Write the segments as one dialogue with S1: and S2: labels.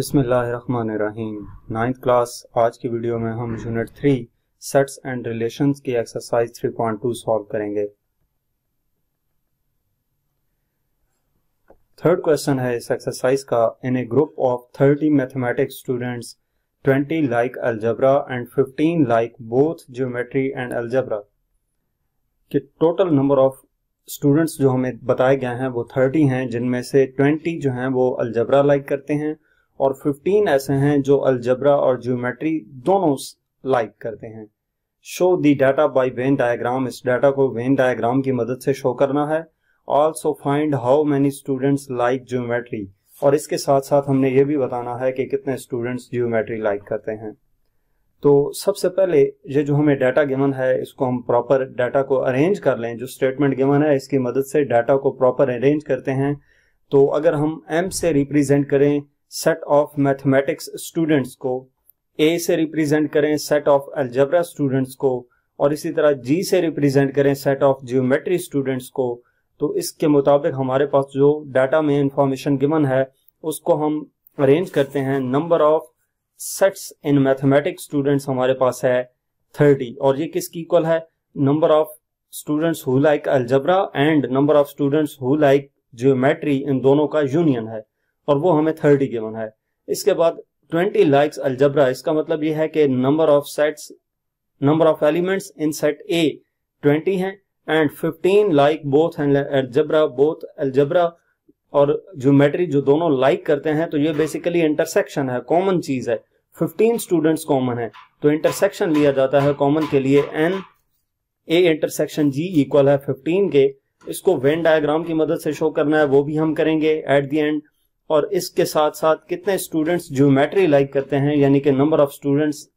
S1: बिस्मिल्लाहिर्रहमानिर्रहीम। Ninth class आज की वीडियो में हम unit three sets and relations की एक्सरसाइज 3.2 सॉल्व करेंगे। थर्ड क्वेश्चन है इस एक्सरसाइज का। In a group of 30 mathematics students 20 like algebra and 15 like both geometry and algebra कि टोटल नंबर ऑफ़ स्टूडेंट्स जो हमें बताए गए हैं वो 30 हैं, जिनमें से 20 जो हैं वो अलजबरा लाइक करते हैं। और 15 ऐसे हैं जो अलजबरा और ज्योमेट्री दोनों लाइक करते हैं। Show the data by Venn diagram इस डाटा को वेन डायग्राम की मदद से शो करना है। Also find how many students like geometry और इसके साथ साथ हमने ये भी बताना है कि कितने स्टूडेंट्स ज्योमेट्री लाइक करते हैं। तो सबसे पहले ये जो हमें डाटा गिवन है, इसको हम प्रॉपर डाटा को अरेंज कर लें। जो स्टेटमेंट गिवन है, इसकी मदद से डाटा को प्रॉपर अरेंज करते हैं। तो अगर हम एम से रिप्रेजेंट करें सेट ऑफ़ मैथमेटिक्स स्टूडेंट्स को ए से रिप्रेजेंट करें सेट ऑफ़ अल्जबरा स्टूडेंट्स को, और इसी तरह जी से रिप्रेजेंट करें सेट ऑफ़ जियोमेट्री स्टूडेंट्स को तो इसके मुताबिक हमारे पास जो डाटा में इंफॉर्मेशन गिवन है, उसको हम अरेंज करते हैं। Number of sets in mathematics students हमारे पास है थर्टी और ये किसकी इक्वल है? Number of students who like algebra and number of students who like geometry इन दोनों का यूनियन है। और वो हमें थर्टी गिवन है। इसके बाद ट्वेंटी लाइक्स अलजबरा इसका मतलब ये है कि number of sets number of elements in set A twenty है and fifteen like both algebra both algebra और ज्योमेट्री जो दोनों लाइक करते हैं तो ये बेसिकली इंटरसेक्शन है कॉमन चीज़ है। फिफ्टीन स्टूडेंट्स कॉमन है तो इंटरसेक्शन लिया जाता है कॉमन के लिए n A intersection G equal है फिफ्टीन के। इसको वेन डायग्राम की मदद से शो करना है, वो भी हम करेंगे एट द एंड और इसके साथ साथ कितने स्टूडेंट्स ज्योमेट्री लाइक करते हैं, यानी कि number of students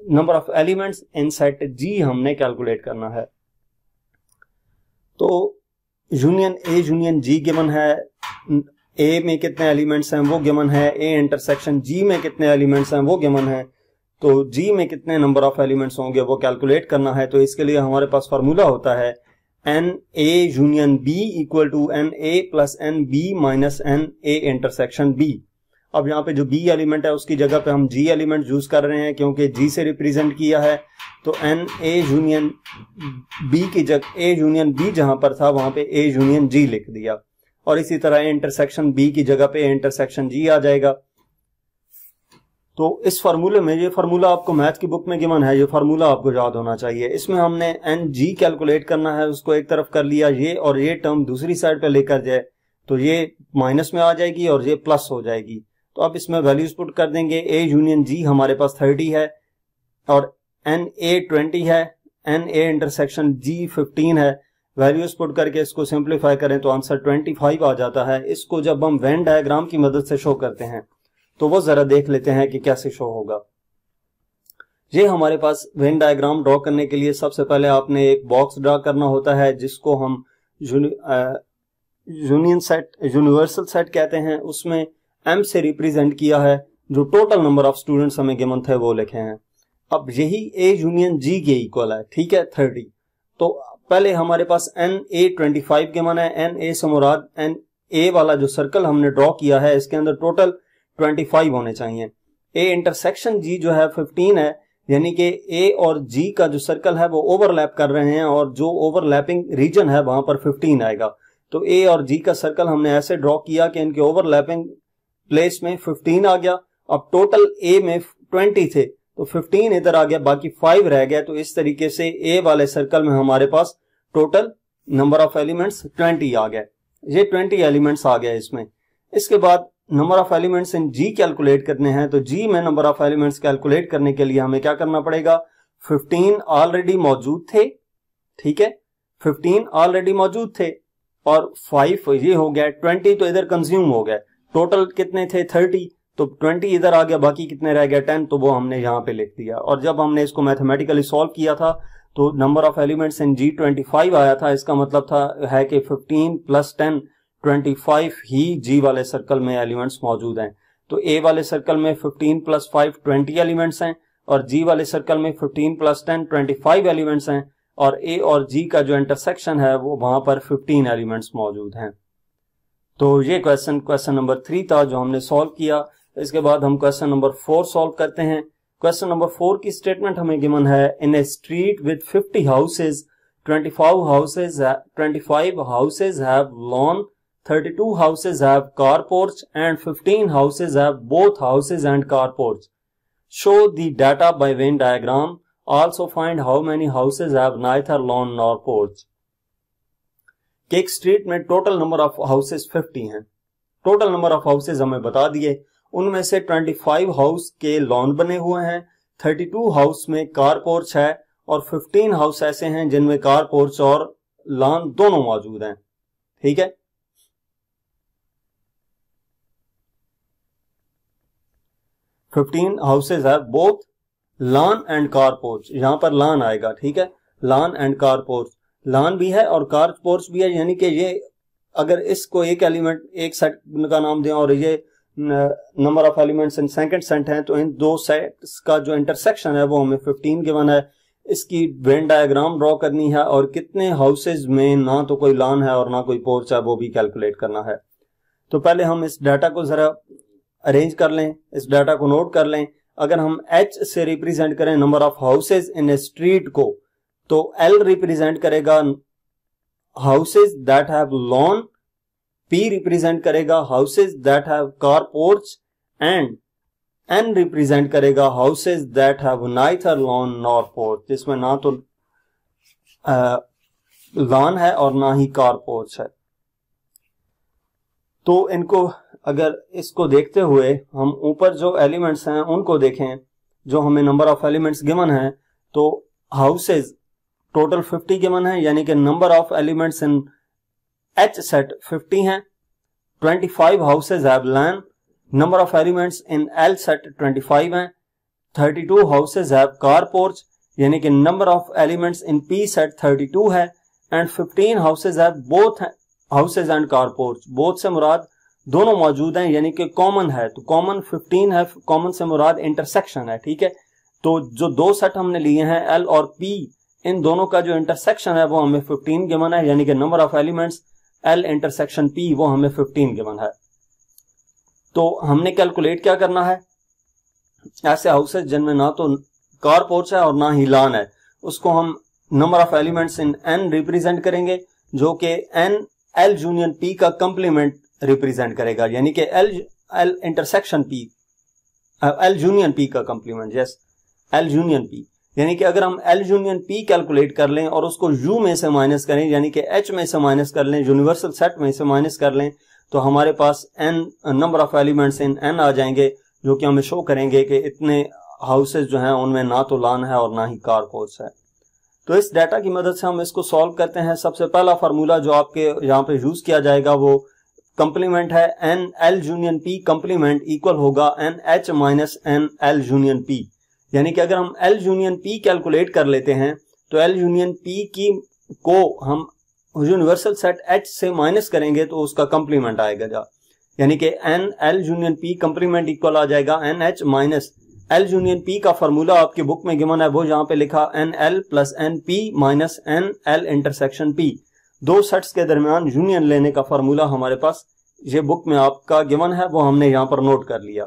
S1: number of elements in set G हमने कैलकुलेट करना है। तो union A union G given है। ए में कितने एलिमेंट्स हैं वो गिवन है। ए इंटरसेक्शन जी में कितने एलिमेंट्स हैं वो गिवन है। तो जी में कितने नंबर ऑफ़ एलिमेंट्स होंगे वो कैलकुलेट करना है। तो इसके लिए हमारे पास फार्मूला होता है n A union B equal to n A plus n B minus n A intersection B अब यहाँ पे जो बी एलिमेंट है, उसकी जगह पे हम जी एलिमेंट यूज़ कर रहे हैं, क्योंकि जी से रिप्रेजेंट किया है तो एन ए यूनियन बी की जगह ए यूनियन बी जहाँ पर था, वहाँ पे ए यूनियन जी लिख दिया। और इसी तरह इंटरसेक्शन बी की जगह पे इंटरसेक्शन जी आ जाएगा। तो इस फार्मूले में, ये फार्मूला आपको मैथ की बुक में गिवन है, ये फार्मूला आपको याद होना चाहिए। इसमें हमने एन जी कैलकुलेट करना है, उसको एक तरफ़ कर लिया, ये और ये टर्म दूसरी साइड पे लेकर जाए तो ये माइनस में आ जाएगी और ये प्लस हो जाएगी। तो आप इसमें वैल्यूज़ पुट कर देंगे। ए यूनियन जी हमारे पास थर्टी है और एन ए ट्वेंटी है n A intersection G fifteen है। वैल्यूज़ पुट करके इसको सिंप्लीफाई करें तो आंसर ट्वेंटी फाइव आ जाता है। इसको जब हम वेन डायग्राम की मदद से शो करते हैं। तो वो जरा देख लेते हैं कि कैसे शो होगा। ये हमारे पास वेन डायग्राम ड्रॉ करने के लिए सबसे पहले आपने एक बॉक्स ड्रॉ करना होता है, जिसको हम यूनियन सेट यूनिवर्सल सेट कहते हैं। उसमें एम से रिप्रेजेंट किया है, जो टोटल नंबर ऑफ़ स्टूडेंट्स हमें गिवन थे, वो लिखे हैं। अब यही ए यूनियन जी के इक्वल है, ठीक है थर्टी तो पहले हमारे पास n A twenty five given है। एन ए से एन ए वाला जो सर्कल हमने ड्रॉ किया है, इसके अंदर टोटल ट्वेंटी फाइव होने चाहिए। ए इंटरसेक्शन जी जो है फिफ्टीन है, यानी कि ए और जी का जो सर्कल है वो ओवरलैप कर रहे हैं और जो ओवरलैपिंग रीजन है वहाँ पर फिफ्टीन आएगा। तो ए और जी का सर्कल हमने ऐसे ड्रॉ किया कि इनके ओवरलैपिंग प्लेस में फिफ्टीन आ गया। अब टोटल ए में ट्वेंटी थे तो फिफ्टीन इधर आ गया, बाकी फाइव रह गया। तो इस तरीके से ए वाले सर्कल में हमारे पास total number of elements twenty आ गया। ये ट्वेंटी एलिमेंट्स आ गया इसमें। इसके बाद number of elements in G calculate करने हैं तो जी में नंबर ऑफ़ एलिमेंट्स कैलकुलेट करने के लिए हमें क्या करना पड़ेगा? 15 ऑलरेडी मौजूद थे, ठीक है? 15 ऑलरेडी मौजूद थे, और 5 ये हो गया 20 तो इधर कंज्यूम हो गया। टोटल कितने थे? 30 तो 20 इधर आ गया, बाकी कितने रह गया? 10 तो वो हमने यहाँ पे लिख दिया। और जब हमने इसको मैथमेटिकली सॉल्व किया था तो number of elements in G 25 आया था, इसका मतलब था है कि 15 प्लस 10 25 ही जी वाले सर्कल में एलिमेंट्स मौजूद हैं। तो ए वाले सर्कल में 15 प्लस फाइव ट्वेंटी एलिमेंट्स हैं और जी वाले सर्कल में 15 plus ten twenty five elements हैं और ए और जी का जो इंटरसेक्शन है, वो वहाँ पर 15 एलिमेंट्स मौजूद हैं। तो ये क्वेश्चन क्वेश्चन नंबर थ्री था जो हमने सॉल्व किया। इसके बाद हम क्वेश्चन नंबर फोर सॉल्व करते हैं। क्वेश्चन नंबर फोर की स्टेटमेंट हमें गिवन है in a street with 50 houses 25 houses 25 houses have lawn 32 houses have carporch and 15 houses have both houses and carporch. Show the data by Venn diagram. Also find how many houses have neither lawn nor porch. केक street में total number of houses 50 हैं total number of houses हमें बता दिए उनमें से 25 house के lawn बने हुए हैं 32 हाउस में कार पोर्च है और 15 हाउस ऐसे हैं जिनमें कार पोर्च और लॉन दोनों मौजूद हैं ठीक है फिफ्टीन हाउसेज है both lawn and car porch यहाँ पर लॉन आएगा, ठीक है? Lawn and car porch lawn भी है और कार पोर्च भी है, यानी कि ये अगर इसको एक एलिमेंट एक सेट का नाम दें और ये number of elements in second set हैं तो इन दो सेट्स का जो इंटरसेक्शन है वो हमें 15 गिवन है। इसकी वेन डायग्राम ड्रॉ करनी है और कितने हाउसेज में ना तो कोई लॉन है और ना कोई पोर्च है, वो भी कैलकुलेट करना है। तो पहले हम इस डाटा को जरा अरेंज कर लें, इस डाटा को नोट कर लें। अगर हम एच से रिप्रेजेंट करें number of houses in a street को तो एल रिप्रेजेंट करेगा houses that have lawn P represent करेगा houses that have car porch and N represent करेगा houses that have neither lawn nor porch जिसमें ना तो लॉन है और ना ही कार पोर्च है। तो इनको अगर इसको देखते हुए हम ऊपर जो एलिमेंट्स हैं, उनको देखें, जो हमें नंबर ऑफ़ एलिमेंट्स गिवन है तो हाउसेज टोटल 50 गिवन है, यानी कि number of elements in H set 50 हैं 25 houses have lawn number of elements in L set 25 हैं 32 हाउसेज हैव कार पोर्च यानी कि number of elements in P set 32 है and 15 houses have both houses and car porch both से मुराद दोनों मौजूद हैं, यानी कि कॉमन है। तो कॉमन 15 है कॉमन से मुराद इंटरसेक्शन है, ठीक है? तो जो दो सेट हमने लिए हैं एल और पी इन दोनों का जो इंटरसेक्शन है, वो हमें 15 गिवन है, यानी कि number of elements L intersection P वो हमें 15 गिवन है। तो हमने कैलकुलेट क्या करना है? ऐसे हाउसेज जिनमें ना तो कार पोर्च है और ना ही लान है। उसको हम number of elements in N represent करेंगे, जो कि एन एल जूनियन पी का कंप्लीमेंट रिप्रेजेंट करेगा। यानी कि L L intersection P L union P का complement yes L union P यानी कि अगर हम एल जूनियन पी कैलकुलेट कर लें और उसको यू में से माइनस करें, यानी कि एच में से माइनस कर लें यूनिवर्सल सेट में से माइनस कर लें तो हमारे पास N number of elements in N आ जाएँगे, जो कि हमें शो करेंगे कि इतने हाउसेज जो हैं, उनमें ना तो लान है और ना ही कार कोर्स है। तो इस डाटा की मदद से हम इसको सॉल्व करते हैं। सबसे पहला फार्मूला जो आपके यहाँ पे यूज़ किया जाएगा वो कंप्लीमेंट है N L union P complement equal होगा N H minus N L union P यानी कि अगर हम एल जूनियन पी कैलकुलेट कर लेते हैं तो एल यूनियन पी की को हम यूनिवर्सल सेट एच से माइनस करेंगे तो उसका कंप्लीमेंट आएगा यानी कि N L union P complement equal आ जाएगा N H minus L union P का फॉर्मूला आपकी बुक में गिवन है, वो यहाँ पे लिखा N L plus N P minus N L intersection P दो सेट्स के दरमियान यूनियन लेने का फॉर्मूला हमारे पास ये बुक में आपका गिवन है, वो हमने यहाँ पर नोट कर लिया।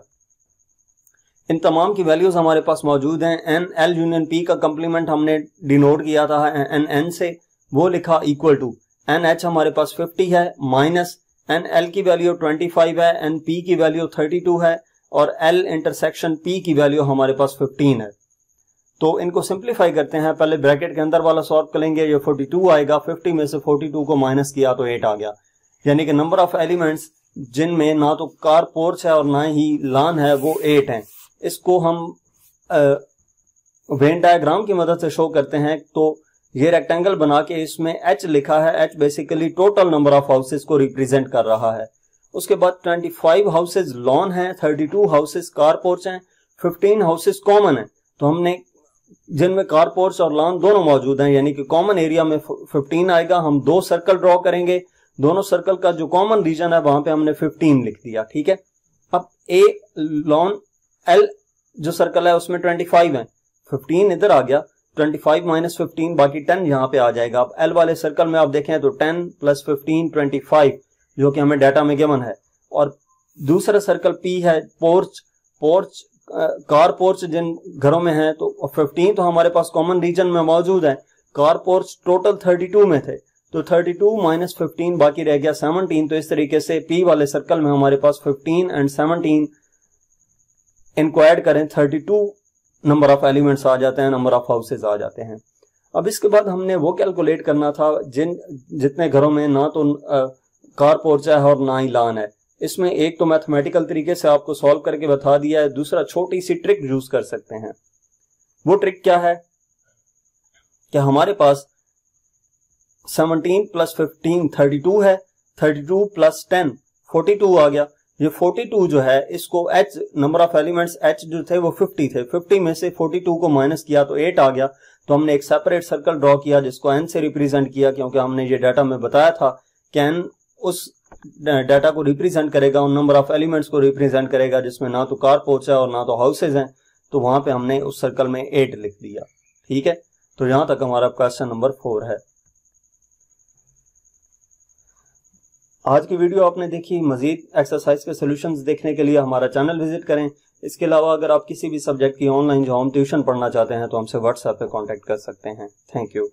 S1: इन तमाम की वैल्यूज़ हमारे पास मौजूद हैं। एन एल यूनियन पी का कंप्लीमेंट हमने डिनोट किया था एन एन से। वो लिखा इक्वल टू एन एच हमारे पास 50 है माइनस एन एल की वैल्यू 25 है एन पी की वैल्यू 32 है, और एल इंटरसेक्शन पी की वैल्यू हमारे पास 15 है। तो इनको सिंप्लीफाई करते हैं। पहले ब्रैकेट के अंदर वाला सॉल्व करेंगे, ये 42 आएगा। 50 में से 42 को माइनस किया तो 8 आ गया। यानी कि नंबर ऑफ़ एलिमेंट्स जिनमें ना तो कार पोर्च है और ना ही लान है, वो 8 हैं। इसको हम वेन डायग्राम की मदद से शो करते हैं। तो ये रेक्टेंगल बना के इसमें एच लिखा है। H basically total number of houses को रिप्रेजेंट कर रहा है। उसके बाद 25 हाउसेज लॉन है 32 हाउसेज कार पोर्च हैं 15 हाउसेज कॉमन है। तो हमने जिनमें कार, पोर्च और लॉन दोनों मौजूद हैं, यानी कि कॉमन एरिया में 15 आएगा, हम दो सर्कल ड्रॉ करेंगे। दोनों सर्कल का जो कॉमन रीजन है, वहाँ पे हमने 15 लिख दिया, ठीक है? अब ए लॉन एल जो सर्कल है, उसमें 25 है। 15 इधर आ गया 25 फाइव माइनस फिफ्टीन बाकी 10 यहाँ पे आ जाएगा। अब एल वाले सर्कल में आप देखें तो 10 प्लस फिफ्टीन ट्वेंटी जो कि हमें डाटा में गिवन है। और दूसरा सर्कल पी है, पोर्च पोर्च कार पोर्च जिन घरों में है तो 15 तो हमारे पास कॉमन रीजन में मौजूद है। कार पोर्च टोटल 32 में थे। तो 32 माइनस फिफ्टीन बाकी रह गया 17 तो इस तरीके से पी वाले सर्कल में हमारे पास 15 एंड 17 इंक्वायर्ड करें 32 नंबर ऑफ़ एलिमेंट्स आ जाते हैं नंबर ऑफ़ हाउसेज आ जाते हैं। अब इसके बाद हमने वो कैलकुलेट करना था, जिन जितने घरों में ना तो कार पोर्चा है और ना ही लान है। इसमें एक तो मैथमेटिकल तरीके से आपको सॉल्व करके बता दिया है, दूसरा छोटी सी ट्रिक यूज़ कर सकते हैं। वो ट्रिक क्या है? कि हमारे पास 17 प्लस फिफ्टीन थर्टी टू है? 32 प्लस 10 42 आ गया। ये 42 जो है, इसको h number of elements h जो थे, वो 50 थे। 50 में से 42 को माइनस किया तो 8 आ गया। तो हमने एक सेपरेट सर्कल ड्रॉ किया, जिसको n से रिप्रेजेंट किया, क्योंकि हमने ये डाटा में बताया था कि n उस डाटा को रिप्रेजेंट करेगा, उन नंबर ऑफ़ एलिमेंट्स को रिप्रेजेंट करेगा, जिसमें ना तो कार पोर्च है और ना तो हाउसेज हैं। तो वहाँ पे हमने उस सर्कल में एट लिख दिया। ठीक है? तो यहाँ तक हमारा क्वेश्चन नंबर फोर है। आज की वीडियो आपने देखी मजीद एक्सरसाइज के सोल्यूशन देखने के लिए हमारा चैनल विज़िट करें। इसके अलावा अगर आप किसी भी सब्जेक्ट की ऑनलाइन जो हम ट्यूशन पढ़ना चाहते हैं तो हमसे व्हाट्सएप पे कांटेक्ट कर सकते हैं। Thank you